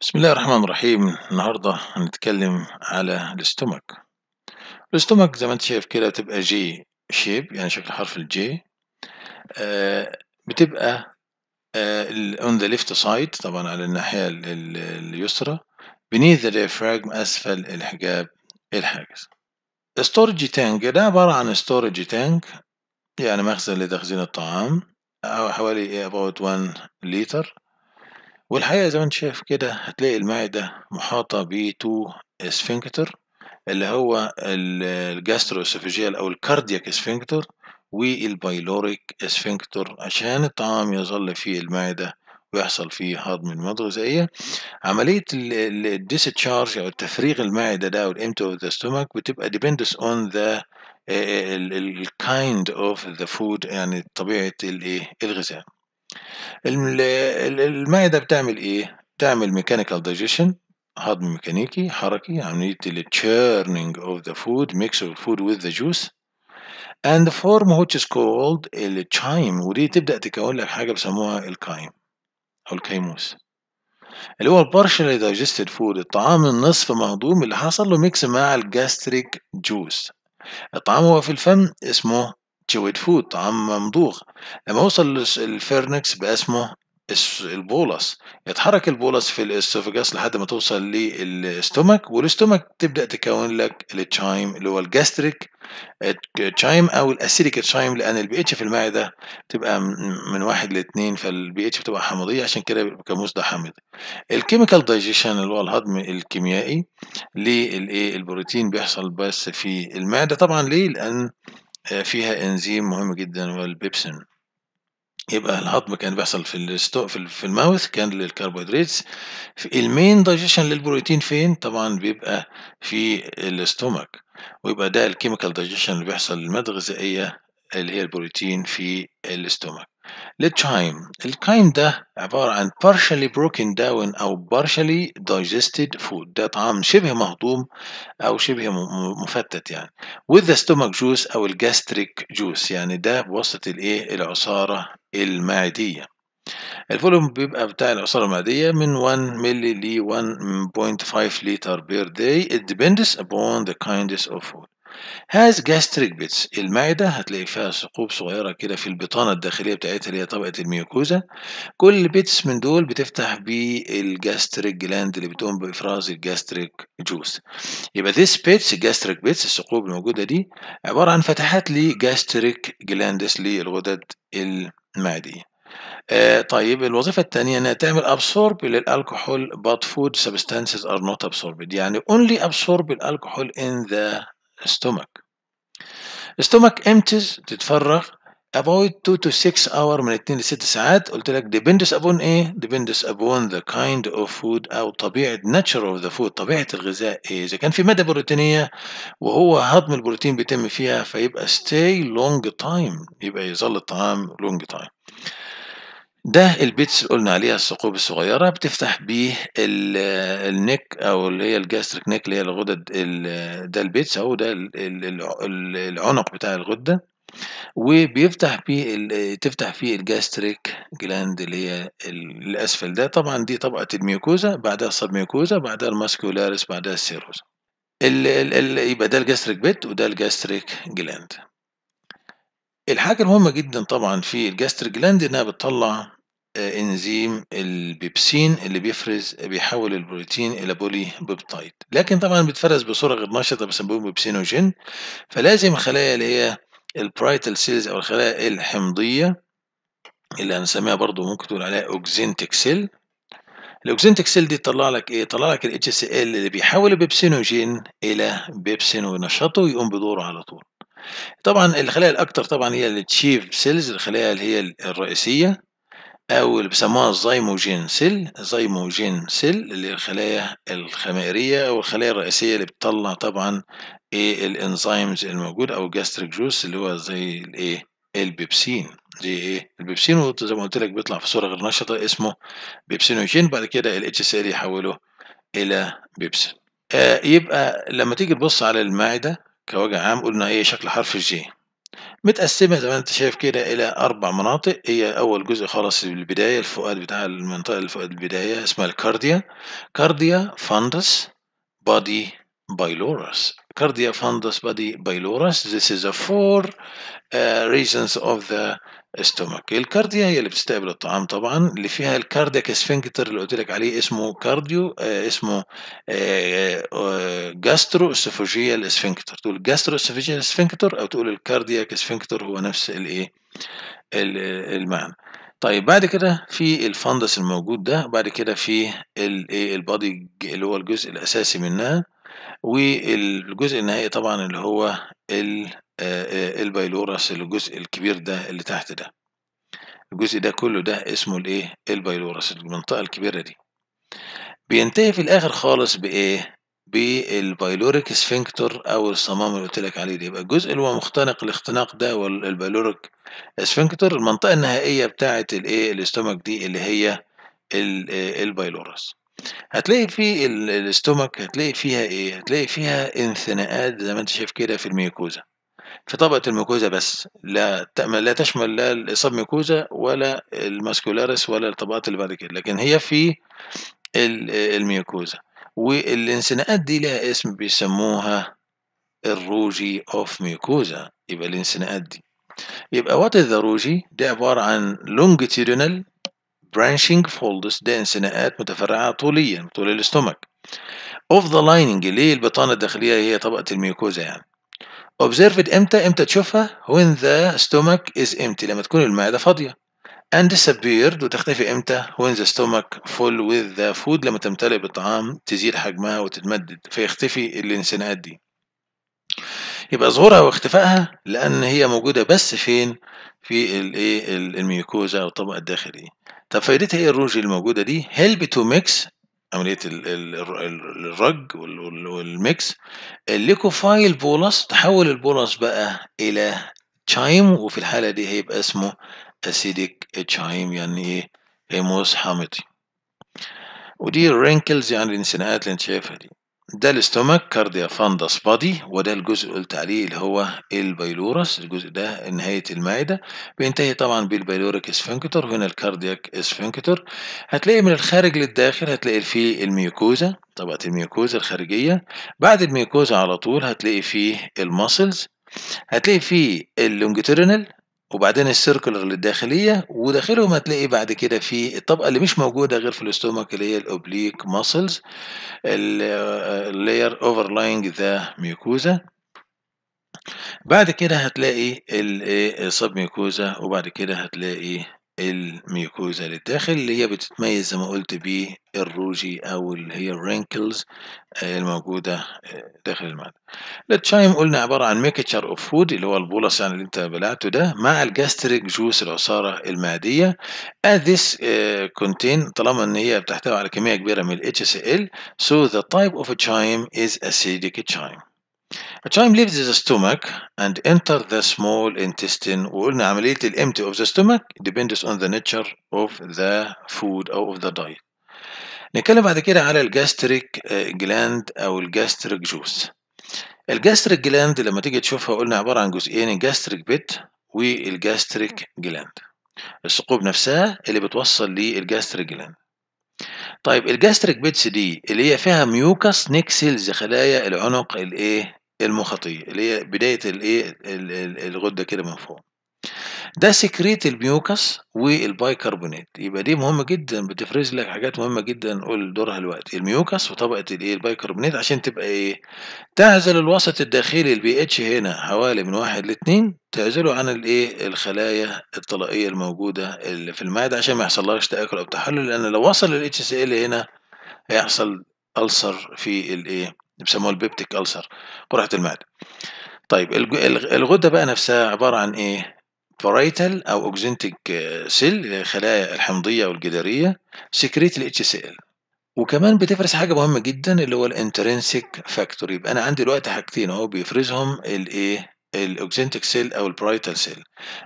بسم الله الرحمن الرحيم. النهاردة هنتكلم على ال stomach. ال stomach زي ما انت شايف كده بتبقى J shape يعني شكل حرف ال J آه بتبقى on the left side طبعا على الناحية ال- ال- اليسرى. the diaphragm أسفل الحجاب الحاجز. storage tank ده عبارة عن storage tank يعني مخزن لتخزين الطعام حوالي about 1 لتر والحقيقة زي ما انت شايف كده هتلاقي المعدة محاطة ب two sphincter اللي هو ال gastroesophageal أو ال cardiac sphincter وال pyloric sphincter عشان الطعام يظل في المعدة ويحصل فيه هضم المواد الغذائية عملية ال discharge أو التفريغ المعدة ده أو ال empty of the stomach بتبقى depends on the ال kind of the food يعني طبيعة الايه الغذاء. المعدة بتعمل إيه؟ بتعمل mechanical digestion هضم ميكانيكي حركي عملية ال churning of the food mix of food with the juice. And the form which is called ال chyme ودي تبدأ تكون لك حاجة بيسموها ال chyme أو الكيموس اللي هو partially digested food الطعام النصف مهضوم اللي حصل له ميكس مع ال gastric juice الطعام هو في الفم اسمه chewed food طعام ممضوغ لما يوصل ال pharynx بقى اسمه الس- ال bolus. يتحرك ال bolus في ال esophagus لحد ما توصل لل stomach وال stomach تبدأ تكون لك ال chyme اللي هو ال gastric chyme أو ال acidic chyme لأن البي إتش في المعدة تبقى من واحد لاثنين فالبي إتش بتبقى حمضية عشان كده بيبقى الكيموس ده حامض. ال chemical digestion اللي هو الهضم الكيميائي للايه البروتين بيحصل بس في المعدة. طبعا ليه؟ لأن فيها إنزيم مهم جدا هو البيبسين. يبقى الهضم كان بيحصل في ال sto- في ال- في ال mouth كان للكربوهيدرات. ال main digestion للبروتين فين؟ طبعا بيبقى في ال stomach ويبقى ده ال chemical digestion اللي بيحصل للمادة الغذائية اللي هي البروتين في ال stomach لل chyme ال chyme ده عبارة عن partially broken down أو partially digested food. ده طعام شبه مهضوم أو شبه مفتت يعني. With the stomach juice أو ال gastric juice يعني ده بواسطة الإيه العصارة المعدية. ال volume بيبقى بتاع العصارة المعدية من 1 ملي ل 1.5 لتر per day it depends upon the kinds of food. Has gastric pits. المعدة هتلاقي فيها ثقوب صغيرة كده في البطانة الداخلية بتاعتها اللي هي طبقة ال mucosa. كل pits من دول بتفتح بال gastric gland اللي بتقوم بإفراز ال gastric juice يبقى this pits gastric pits الثقوب الموجودة دي عبارة عن فتحات ل gastric glands للغدد المعدية آه طيب الوظيفة الثانية إنها تعمل absorb لل alcohol but food substances are not absorbed. يعني only absorb ال alcohol in the stomach. Stomach empties تتفرغ. About 2 to 6 hour من 2 ل 6 ساعات. قلت لك depends upon إيه depends upon the kind of food أو طبيعة nature of the food طبيعة الغذاء إيه إذا كان في مادة بروتينية وهو هضم البروتين بيتم فيها فيبقى stay long time يبقى يظل الطعام long time. ده ال pits اللي قلنا عليها الثقوب الصغيرة بتفتح بيه ال- ال neck أو اللي هي ال gastric neck اللي هي الغدد ال- ده ال pits أهو ده ال- ال- ال- العنق بتاع الغدة. وبيفتح ال- تفتح فيه ال gastric gland اللي هي ال- الأسفل ده. طبعا دي طبقة ال mucosa بعدها ال submucosa بعدها ال muscularis بعدها ال serosa ال- ال- ال- يبقى ده ال gastric pit وده ال gastric gland الحاجة المهمة جدا طبعا في ال gastric gland إنها بتطلع آه، إنزيم البيبسين اللي بيفرز بيحول البروتين إلى polypeptide لكن طبعا بيتفرز بصورة غير نشطة بيسموه pepsinogen فلازم الخلايا اللي هي ال parietal cells أو الخلايا الحمضية اللي هنسميها برضو ممكن تقول عليها oxyntic cell. ال oxyntic cell دي تطلع لك إيه؟ تطلع لك الاتش سي ال اللي بيحول ال pepsinogen إلى بيبسين وينشطه ويقوم بدوره على طول. طبعا الخلايا الاكثر طبعا هي ال chief cells الخلايا اللي هي الرئيسية أو اللي بيسموها ال zymogen cell. ال zymogen cell اللي هي الخلايا الخمائريه أو الخلايا الرئيسية اللي بتطلع طبعا إيه ال enzymes الموجود أو ال gastric juice اللي هو زي الإيه البيبسين. زي إيه؟ البيبسين وزي ما قلت لك بيطلع في صورة غير نشطه اسمه pepsinogen. بعد كده الاتش سي يحوله إلى بيبسين. آه يبقى لما تيجي تبص على المعدة كوجه عام قلنا إيه شكل حرف ال J متقسّمة زي ما أنت شايف كده إلى 4 مناطق، هي أول جزء خالص البداية الفؤاد بتاع المنطقة اللي فوق البداية اسمها ال cardia، cardia fundus body pylorus cardia fundus body pylorus this is the four uh, regions of the stomach ال cardia هي اللي بتستقبل الطعام طبعا اللي فيها ال cardiac sphincter اللي قلت لك عليه اسمه cardio آه اسمه gastroesophageal sphincter تقول gastroesophageal sphincter أو تقول ال cardiac sphincter هو نفس الإيه المعنى. طيب بعد كده في ال fundus الموجود ده بعد كده في الايه ال body اللي هو الجزء الأساسي منها والجزء النهائي طبعا اللي هو ال pylorus الجزء الكبير ده اللي تحت ده. الجزء ده كله ده اسمه الايه؟ ال pylorus المنطقة الكبيرة دي. بينتهي في الآخر خالص بإيه؟ بال pyloric sphincter أو الصمام اللي قلت لك عليه ده. يبقى الجزء اللي هو مختنق الاختناق ده وال pyloric sphincter المنطقة النهائية بتاعه الايه؟ ال stomach دي اللي هي ال pylorus هتلاقي في ال stomach هتلاقي فيها إيه؟ هتلاقي فيها انثناءات زي ما انت شايف كده في ال mucosa في طبقة ال mucosa بس لا لا تشمل لا ال submucosa ولا ال muscularis ولا الطبقات اللي بعد كده لكن هي في ال mucosa والانثناءات دي لها اسم بيسموها ال rugae of mucosa يبقى الانثناءات دي. يبقى what the rugae؟ دي عبارة عن longitudinal branching folds ده انسناءات متفرعة طوليا طول الاستومك of the lining ليه البطانة الداخلية هي طبقة الميوكوزا يعني. Observed إمتى؟ إمتى تشوفها؟ When the stomach is empty. لما تكون المعدة فاضية. And disappeared. وتختفي إمتى؟ When the stomach full with the food. لما تمتلئ بالطعام تزيد حجمها وتتمدد. فيختفي الانسناءات دي. يبقى ظهورها واختفائها لأن هي موجودة بس فين؟ في الايه ال mucosa أو الطبقة الداخلية طب فايدتها إيه ال rugae الموجودة دي؟ Help to mix عملية الرج وال mix ال liquefy bolus تحول ال bolus بقى إلى chyme وفي الحالة دي هيبقى اسمه acidic chyme يعني إيه؟ كيموس حامضي ودي ال wrinkles يعني الانثناءات اللي أنت شايفها دي. ده ال stomach cardia fundus body وده الجزء اللي قلت عليه اللي هو ال pylorus الجزء ده نهاية المعدة. بينتهي طبعا بال pyloric sphincter وهنا ال cardiac sphincter هتلاقي من الخارج للداخل هتلاقي فيه ال mucosa طبقة ال mucosa الخارجية. بعد ال mucosa على طول هتلاقي فيه ال muscles هتلاقي فيه ال longitudinal وبعدين ال circular الداخلية وداخلهم هتلاقي بعد كده في الطبقة اللي مش موجودة غير في ال stomach اللي هي ال oblique muscles ال layer overlying the mucosa بعد كده هتلاقي ال submucosa وبعد كده هتلاقي ال mucosa للداخل اللي هي بتتميز زي ما قلت بال rugae أو اللي هي ال wrinkles الموجودة داخل المعدة. ال chyme قلنا عبارة عن mixture of food اللي هو ال bolus يعني اللي انت بلعته ده مع ال gastric juice العصارة المعدية. As this uh, contain طالما إن هي بتحتوي على كمية كبيرة من ال HCl so the type of a chyme is acidic chyme. A chyme leaves the stomach and enter the small intestine. وقلنا عملية ال empty of the stomach depends on the nature of the food أو of the diet. نتكلم بعد كده على ال gastric gland أو ال gastric juice ال gastric gland لما تيجي تشوفها قلنا عبارة عن جزئين ال gastric pit وال gastric gland الثقوب نفسها اللي بتوصل لل gastric gland طيب ال gastric pits دي اللي هي فيها mucus neck cells خلايا العنق الايه المخاطية اللي هي بداية الايه الغدة كده من فوق. ده secrete ال mucus والبايكربونات. يبقى دي مهمة جدا بتفرز لك حاجات مهمة جدا نقول دورها دلوقتي. ال mucus وطبقة الايه البايكربونات عشان تبقى إيه تعزل الوسط الداخلي البي اتش هنا حوالي من واحد لاتنين تعزله عن الايه الخلايا الطلائيه الموجودة اللي في المعدة عشان ما يحصلهاش تآكل أو تحلل لأن لو وصل الاتش سي ال هنا هيحصل ulcer في الايه بيسموها ال peptic ulcer قرحه المعدة. طيب الغدة بقى نفسها عبارة عن إيه؟ parietal أو oxyntic cell الخلايا الحمضية والجداريه secrete ال HCl وكمان بتفرز حاجة مهمة جدا اللي هو ال intrinsic factor يبقى أنا عندي دلوقتي حاجتين أهو بيفرزهم الايه ال oxyntic cell أو ال parietal cell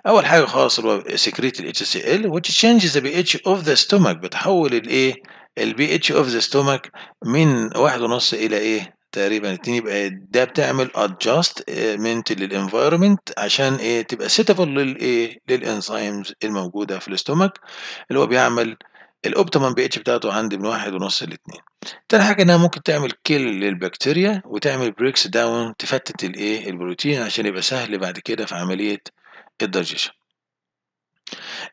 أول حاجة خالص اللي هو secrete ال HCl which changes the pH of the stomach بتحول الايه ال pH of the stomach من واحد ونص إلى إيه؟ تقريبًا 2 يبقى ده بتعمل adjustment لل environment عشان إيه، تبقى suitable للإيه، لل enzymes الموجودة في ال stomach اللي هو بيعمل ال optimum pH بتاعته عندي من 1.5 ل2. تاني حاجة إنها ممكن تعمل kill للبكتيريا وتعمل breaks down تفتت الإيه، البروتين عشان يبقى سهل بعد كده في عملية ال digestion.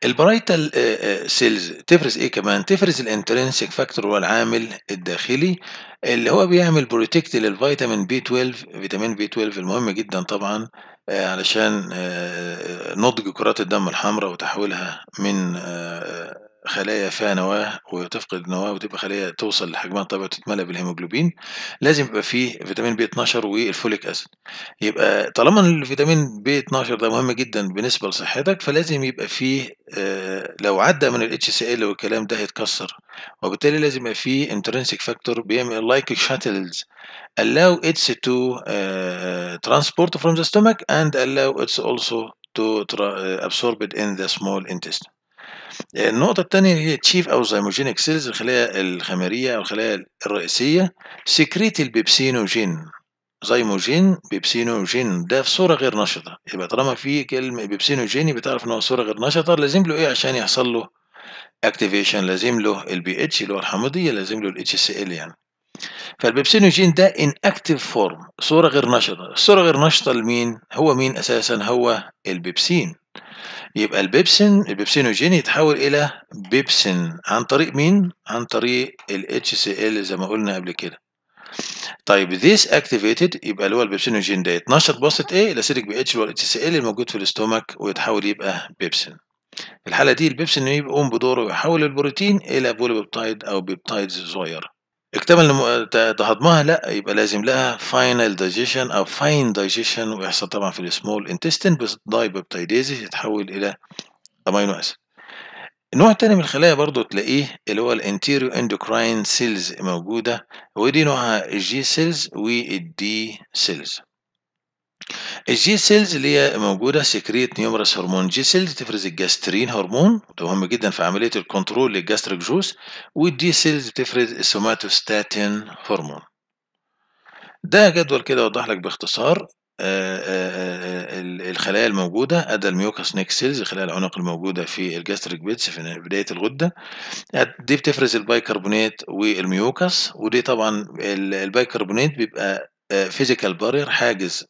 ال parietal آآ آآ cells تفرز إيه كمان، تفرز ال intrinsic factor هو العامل الداخلي اللي هو بيعمل protect للفيتامين B12 فيتامين B12 المهم جدًا طبعًا آآ علشان نضج كرات الدم الحمرا وتحويلها من خلايا فيها نواة وتفقد نواة وتبقى خلية توصل لحجمها الطبيعي وتتملى بالهيموجلوبين، لازم يبقى في فيتامين B12 وال folic acid. يبقى طالما الفيتامين B12 ده مهم جدًا بالنسبة لصحتك، فلازم يبقى فيه آآ لو عدّى من ال HCl والكلام ده هيتكسر، وبالتالي لازم يبقى في intrinsic factor بيعمل like shuttles allow it to آآ transport from the stomach and allow it also to tra absorbed in the small intestine. النقطة التانية هي chief أو zymogenic cells الخلايا الخميرية أو الخلايا الرئيسية. secrete ال pepsinogen zymogen pepsinogen ده في صورة غير نشطة، يبقى طالما في كلمة pepsinogen يبقى تعرف إن هو صورة غير نشطة. لازم له إيه؟ عشان يحصل له activation. لازم له ال PH اللي هو الحامضية لازم له ال HCl يعني. فال pepsinogen ده inactive form صورة غير نشطة، الصورة غير نشطة لمين؟ هو مين أساسًا؟ هو البيبسين. يبقى ال pepsin ال pepsinogen يتحول إلى بيبسين عن طريق مين؟ عن طريق ال HCl زي ما قلنا قبل كده. طيب this activated يبقى اللي هو ال pepsinogen ده يتنشط بواسطة إيه؟ ال acidic pH اللي هو ال HCl الموجود في ال stomach ويتحول يبقى بيبسين. في الحالة دي البيبسين يقوم بدوره ويحول البروتين إلى polypeptide أو peptides صغيرة. اكتمل نمو تهضمها لأ يبقى لازم لها final digestion أو fine digestion ويحصل طبعًا في ال small intestine بدايبيبتايديزيس يتحول إلى amino acid. النوع التاني من الخلايا برضه تلاقيه اللي هو ال entero endocrine cells موجودة ودي نوعها ال G cells وال D cells. ال G cells اللي هي موجودة secrete numerous hormone G cells تفرز ال gastrin hormone وده مهم جدا في عملية ال control لل gastric juice وال D cells بتفرز ال somatostatin hormone. ده جدول كده يوضح لك باختصار الخلايا الموجودة أدى ال mucous neck cells الخلايا العنق الموجودة في ال gastric pits في بداية الغدة دي بتفرز ال bicarbonate وال mucus ودي طبعا البايكربونات بيبقى physical barrier حاجز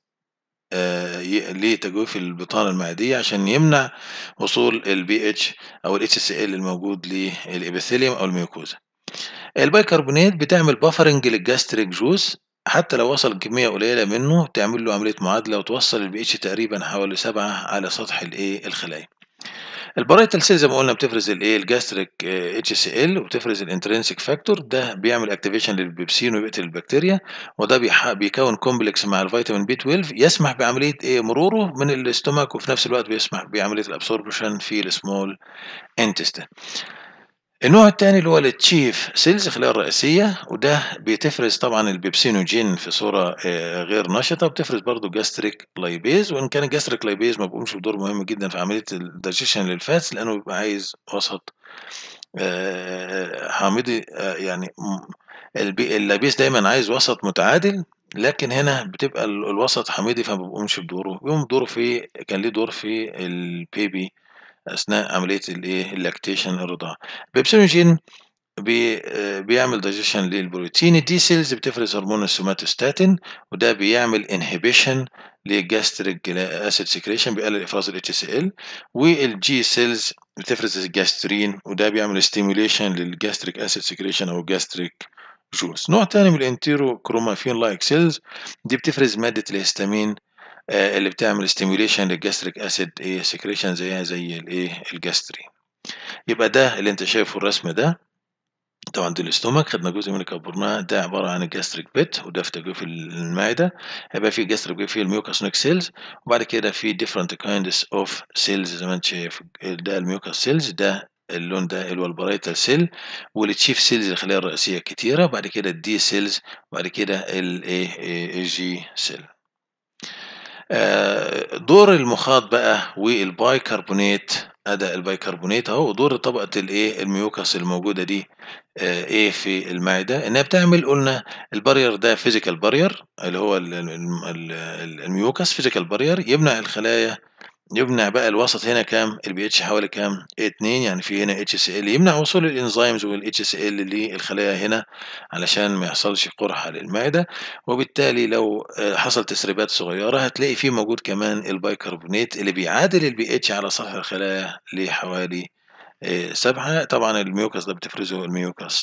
لتجويف البطانة المعدية عشان يمنع وصول البي اتش أو الاتش سي ال الموجود لل epithelium أو ال mucosa. البايكربونات بتعمل buffering لل gastric juice حتى لو وصل كمية قليلة منه تعمل له عملية معادلة وتوصل البي اتش تقريبا حوالي سبعة على سطح الايه الخلايا. ال parietal cell زي ما قلنا بتفرز الايه ال gastric HCl وبتفرز ال intrinsic factor ده بيعمل activation لل pepsin ويقتل البكتيريا وده بيكون complex مع الفيتامين B 12 يسمح بعملية إيه مروره من ال stomach وفي نفس الوقت بيسمح بعملية ال absorption في ال small intestine. النوع الثاني اللي هو ال chief cells الخلايا الرئيسية وده بتفرز طبعا ال pepsinogen في صورة غير نشطة وبتفرز برضه gastric lipase وإن كان ال gastric lipase ما بيقومش بدور مهم جدا في عملية ال digestion لل fats لأنه بيبقى عايز وسط حامضي يعني ال lipase دايما عايز وسط متعادل لكن هنا بتبقى الوسط حامضي فما بيقومش بدوره. بيقوم بدوره في كان ليه دور في ال baby أثناء عملية الإيه؟ ال lactation الرضاعة. pepsinogen بي بيعمل دايجيشن للبروتين. ال D cells بتفرز هرمون السوماتوستاتين وده بيعمل inhibition لل gastric acid secretion بيقلل إفراز الاتش سي ال وال G cells بتفرز الجاسترين وده بيعمل stimulation لل gastric acid secretion أو gastric juice نوع تاني من ال entero chromaffin like cells دي بتفرز مادة الهستامين اللي بتعمل stimulation لل gastric acid إيه secretion زيها زي الايه الجاسترين يبقى ده اللي أنت شايفه الرسم ده. طبعا دي ال stomach خدنا جزء من كبرناه ده عبارة عن ال gastric pit وده في تجويف المعدة. هيبقى في gastric pit فيه ال mucous neck cells وبعد كده في different kinds of cells زي ما أنت شايف. ده ال mucous cells ده اللون ده اللي هو ال parietal cell وال chief cells الخلايا الرئيسية كتيرة. بعد كده ال D cells وبعد كده الايه ال G cell دور المخاط بقى والبايكربونات أدى البيكربونات أهو ودور طبقة الإيه ال mucus الموجودة دي إيه في المعدة، إنها بتعمل قُلنا ال barrier ده physical barrier اللي هو ال ال الم ال ال ال mucus physical barrier يمنع الخلايا يمنع بقى الوسط هنا كام؟ ال pH حوالي كام؟ 2 يعني في هنا HCl يمنع وصول ال enzymes وال HCl للخلايا هنا علشان ما يحصلش قُرحة للمعدة، وبالتالي لو آآ حصل تسريبات صغيرة هتلاقي في موجود كمان البيكربونات اللي بيعادل ال pH على سطح الخلايا لحوالي آآ 7 طبعًا ال mucus ده بتفرزه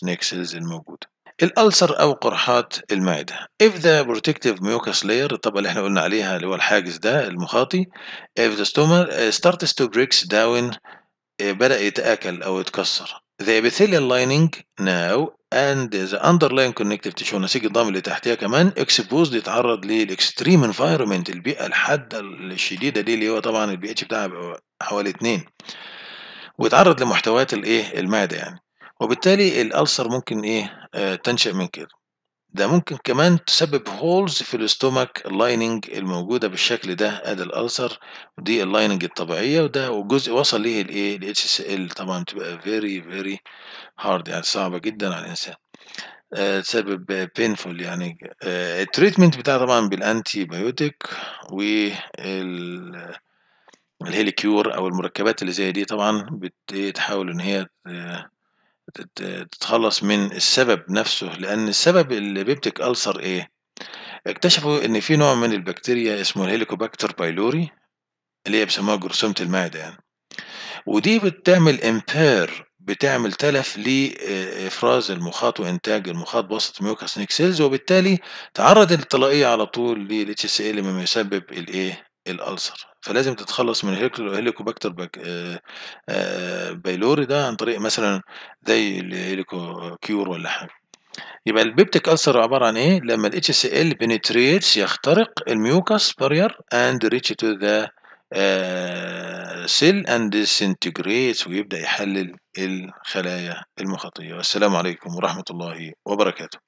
neck cells الموجودة. الألسر أو قرحات المعدة if the protective mucus layer الطبقة اللي إحنا قُلنا عليها اللي هو الحاجز ده المخاطي if the stomach starts to breaks down آآ بدأ يتآكل أو يتكسر. The epithelial lining now and the underlying connective tissue النسيج الضامن اللي تحتيها كمان exposed يتعرض للextreme environment البيئة الحادة الشديدة دي اللي هو طبعًا الpH بتاعها بيبقى حوالي 2 ويتعرض لمحتويات الإيه المعدة يعني، وبالتالي الألسر ممكن إيه آآ تنشأ من كده. ده ممكن كمان تسبب holes في الstomach lining الموجودة بالشكل ده أدي الألسر ودي الlining الطبيعية وده وجزء وصل ليه الإيه الHCl طبعًا بتبقى very very hard يعني صعبة جدًا على الإنسان. آآ تسبب painful يعني آآ الtreatment بتاعها طبعًا بالantibiotic وال الهيليكيور أو المركبات اللي زي دي طبعًا بت إيه تحاول إن هي تتخلّص من السبب نفسه، لأن السبب الpeptic ulcer إيه؟ اكتشفوا إن في نوع من البكتيريا اسمه الhelicobacter pylori اللي هي بيسموها جرثومة المعدة يعني، ودي بتعمل impair بتعمل تلف لإفراز المخاط وإنتاج المخاط بواسطة neck cells وبالتالي تعرّض الطلائية على طول للHCl مما يسبب الإيه الألسر، فلازم تتخلّص من بك آآ آآ pylori ده عن طريق مثلًا زي الهيليكوكيور والّا حاجة. يبقى الpeptic ulcer عبارة عن إيه؟ لمّا الHCl penetrates يخترق الmucous barrier and reach to the آآ cell and disintegrates ويبدأ يحلل الخلايا المخاطية، والسلام عليكم ورحمة الله وبركاته.